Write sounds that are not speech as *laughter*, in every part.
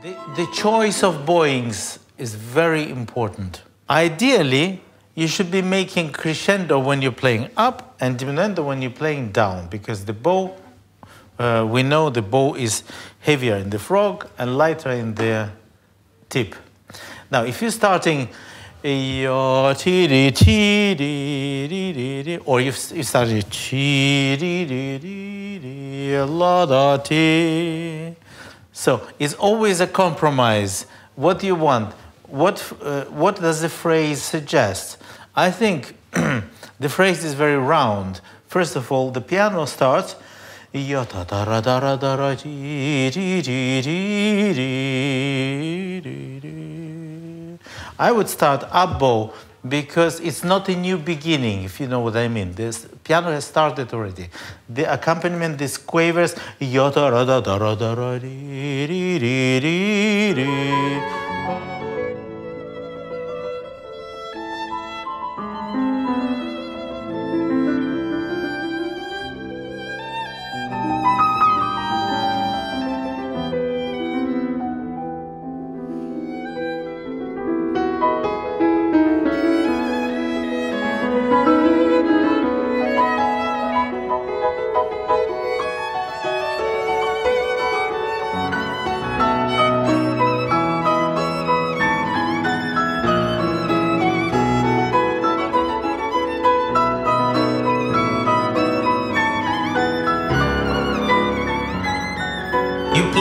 The, the choice of bowings is very important. Ideally, you should be making crescendo when you're playing up and diminuendo when you're playing down because the bow, uh, we know the bow is heavier in the frog and lighter in the tip. Now, if you're starting or you started so it's always a compromise. What do you want? What, uh, what does the phrase suggest? I think the phrase is very round. First of all, the piano starts. I would start up bow because it's not a new beginning, if you know what I mean. This piano has started already. The accompaniment, this quavers,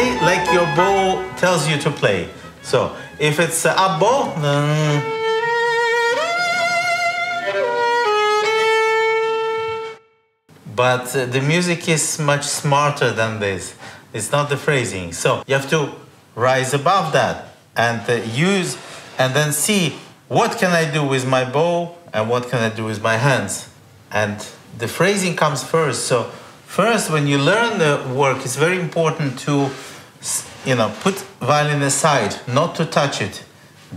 play like your bow tells you to play. So if it's uh, up bow, then but uh, the music is much smarter than this. It's not the phrasing. So you have to rise above that and uh, use and then see what can I do with my bow and what can I do with my hands. And the phrasing comes first. So First, when you learn the work, it's very important to, you know, put violin aside, not to touch it.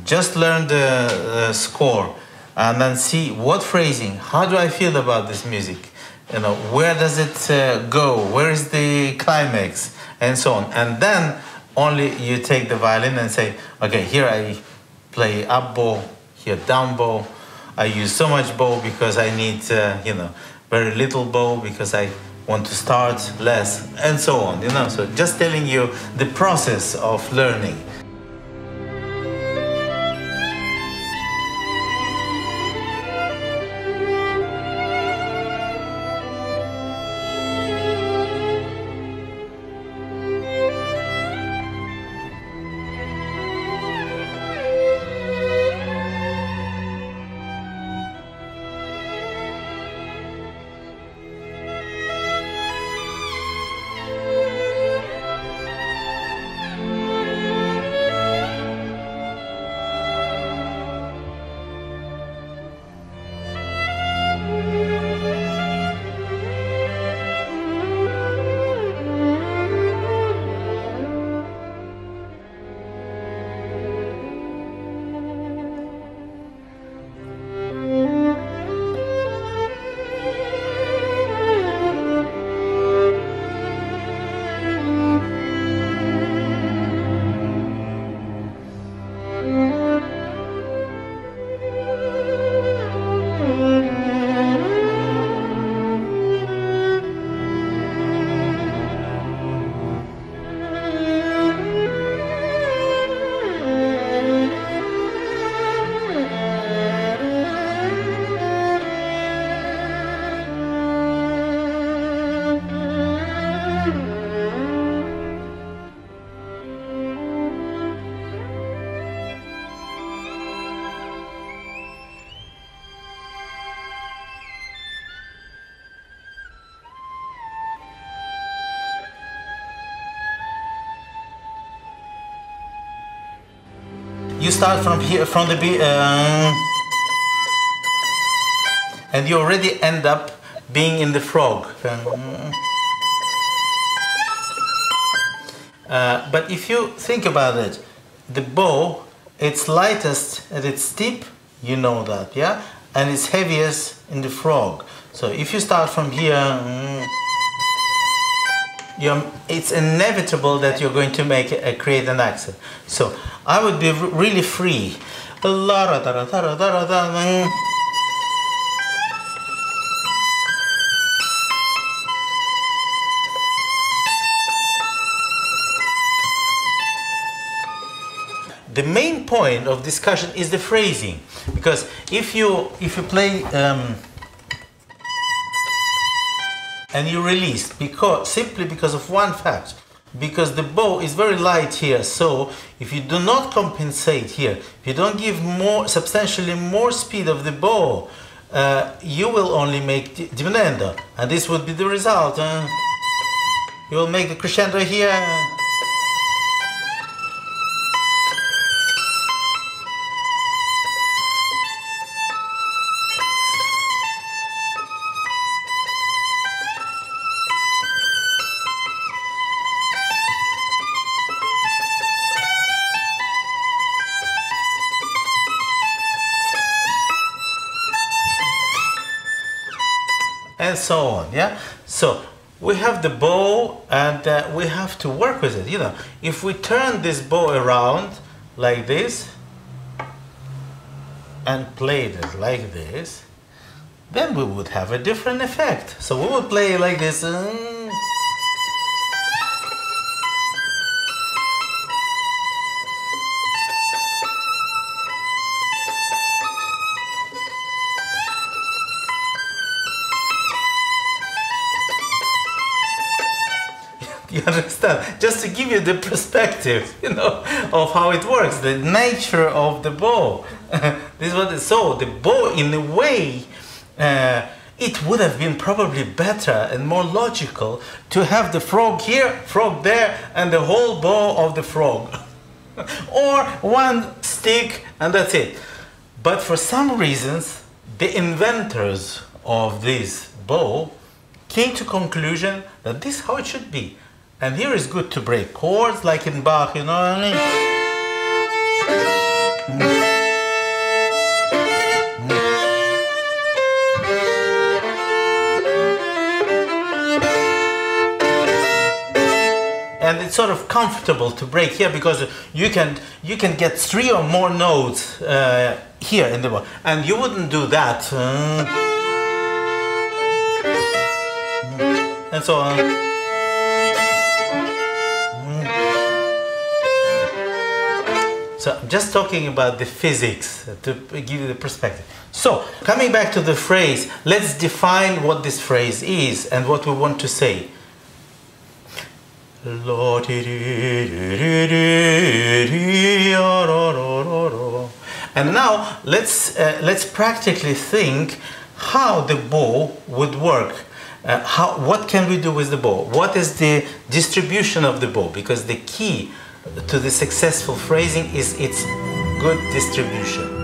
Just learn the uh, score and then see what phrasing, how do I feel about this music? You know, where does it uh, go? Where is the climax? And so on. And then only you take the violin and say, okay, here I play up bow, here down bow. I use so much bow because I need, uh, you know, very little bow because I want to start less, and so on, you know. So just telling you the process of learning. You start from here, from the uh, and you already end up being in the frog. Uh, but if you think about it, the bow, it's lightest at its tip, you know that, yeah? And it's heaviest in the frog. So if you start from here, you're, it's inevitable that you're going to make a, create an accent. So I would be really free. the main point of discussion is the phrasing because if you if you play um, and you release because simply because of one fact. Because the bow is very light here so if you do not compensate here if you don't give more substantially more speed of the bow uh, you will only make diminuendo. And this would be the result uh, you will make the crescendo here and so on. Yeah. So we have the bow and uh, we have to work with it. You know, if we turn this bow around like this and play it like this, then we would have a different effect. So we would play like this. Uh, *laughs* understand? Just to give you the perspective, *laughs* you know, of how it works, the nature of the bow. *laughs* this is what. So the bow, in a way, uh, it would have been probably better and more logical to have the frog here, frog there, and the whole bow of the frog, or one stick and that's it. But for some reasons, the inventors of this bow came to conclusion that this is how it should be. And here is good to break. Chords like in Bach, you know what I mean? and it's sort of comfortable to break here because you can you can get three or more notes uh, here in the book and you wouldn't do that uh, and so on So I'm just talking about the physics to give you the perspective. So coming back to the phrase, let's define what this phrase is and what we want to say. And now let's uh, let's practically think how the bow would work. Uh, how what can we do with the bow? What is the distribution of the bow? Because the key to the successful phrasing is its good distribution.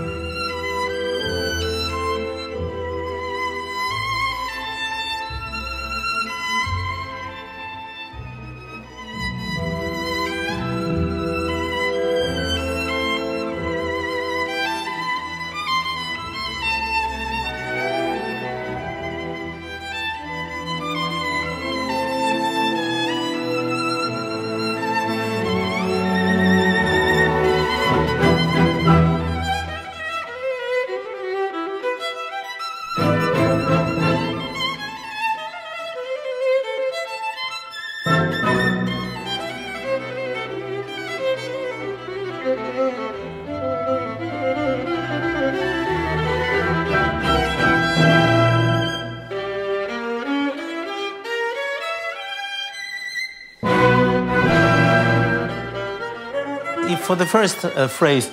For the first uh, phrase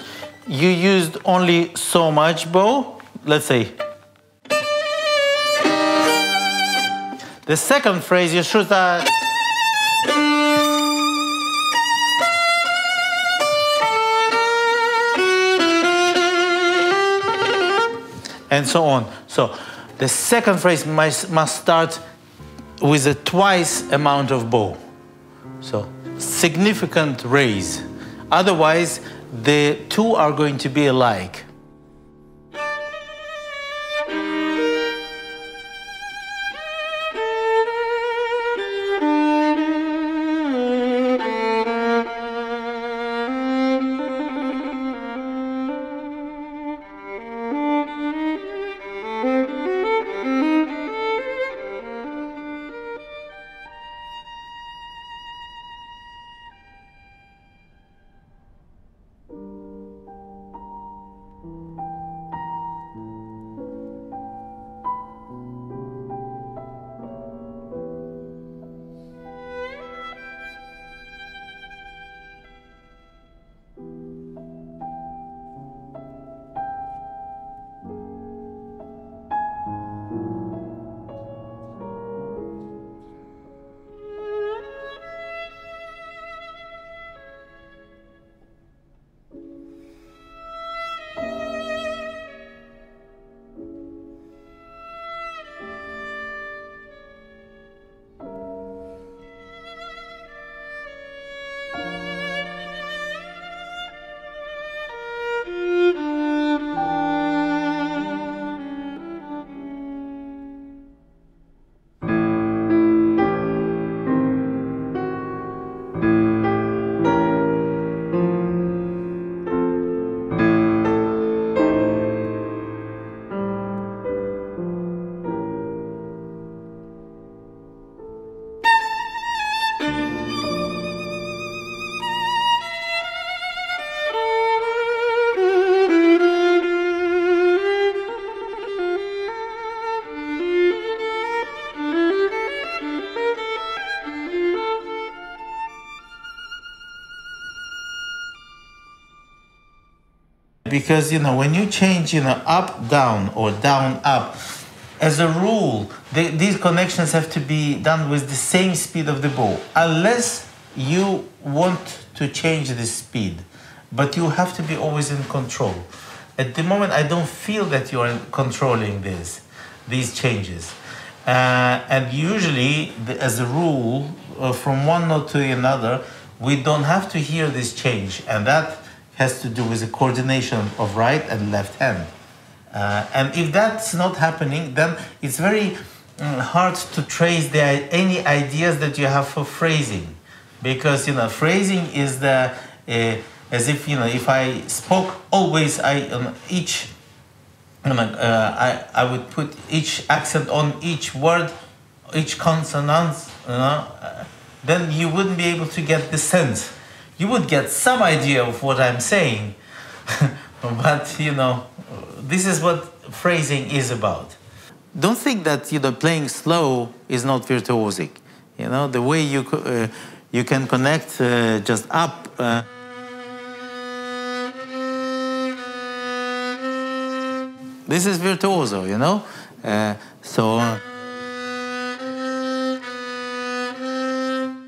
you used only so much bow, let's say. The second phrase you should that. and so on. So the second phrase must, must start with a twice amount of bow. So significant raise. Otherwise, the two are going to be alike. Because you know when you change you know up down or down up, as a rule, these connections have to be done with the same speed of the bow, unless you want to change the speed. But you have to be always in control. At the moment, I don't feel that you are controlling this, these changes. Uh, and usually, the, as a rule, uh, from one note to another, we don't have to hear this change, and that has to do with the coordination of right and left hand. Uh, and if that's not happening, then it's very mm, hard to trace the, any ideas that you have for phrasing, because you know phrasing is the uh, as if you know if I spoke always I um, each um, uh, I I would put each accent on each word, each consonant, you know, uh, then you wouldn't be able to get the sense. You would get some idea of what I'm saying, *laughs* but you know this is what phrasing is about. Don't think that you know playing slow is not virtuosic. You know the way you uh, you can connect uh, just up. Uh, this is virtuoso, you know. Uh, so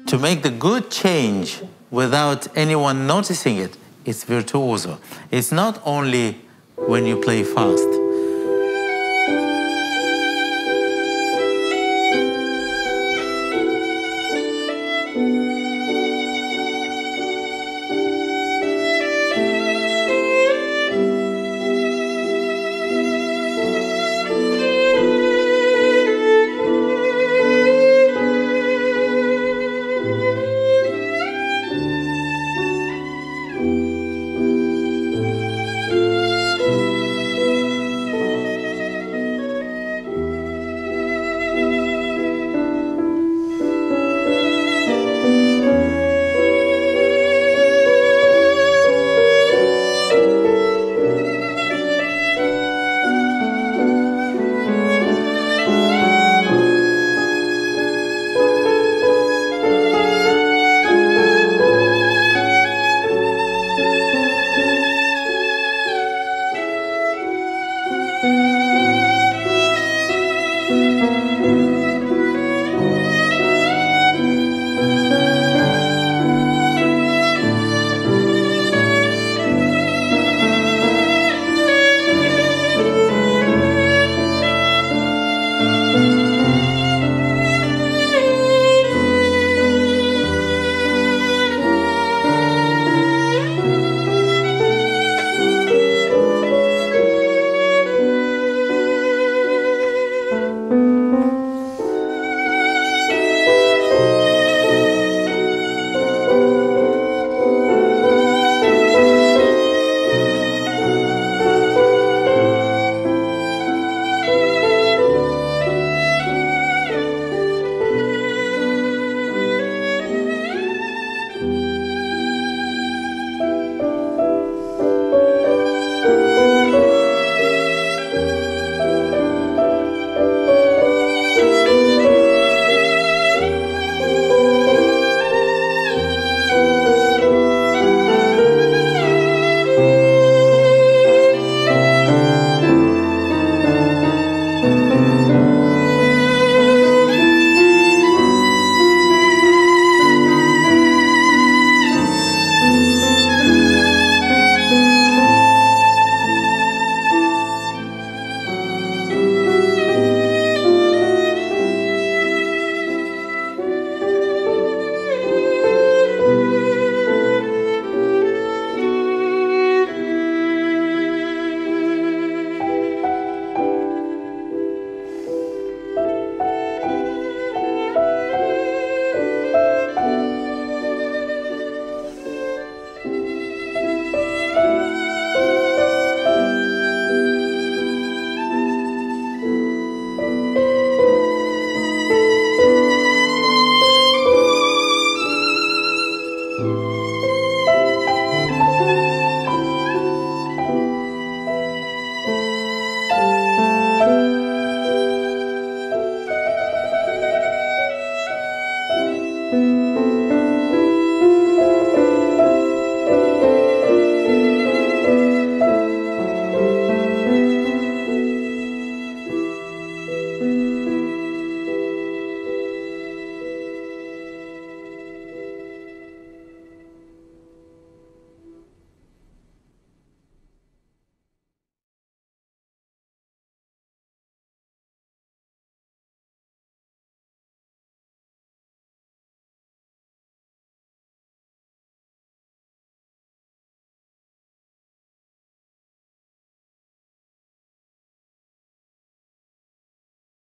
to make the good change without anyone noticing it, it's virtuoso. It's not only when you play fast.